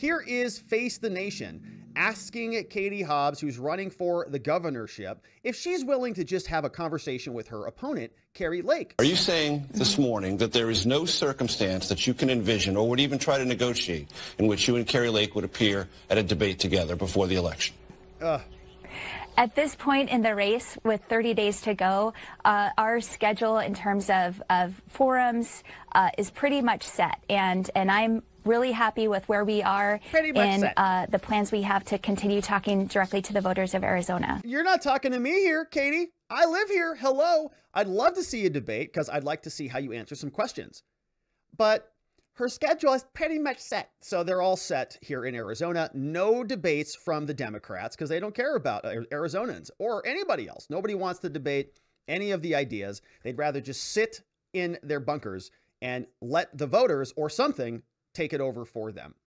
Here is Face the Nation asking Katie Hobbs, who's running for the governorship, if she's willing to just have a conversation with her opponent, Kari Lake. Are you saying this morning that there is no circumstance that you can envision or would even try to negotiate in which you and Kari Lake would appear at a debate together before the election? Uh, at this point in the race, with 30 days to go, uh, our schedule in terms of, of forums uh, is pretty much set, and and I'm really happy with where we are and uh, the plans we have to continue talking directly to the voters of Arizona. You're not talking to me here, Katie. I live here. Hello. I'd love to see a debate because I'd like to see how you answer some questions. But her schedule is pretty much set. So they're all set here in Arizona. No debates from the Democrats because they don't care about Arizonans or anybody else. Nobody wants to debate any of the ideas. They'd rather just sit in their bunkers and let the voters or something take it over for them.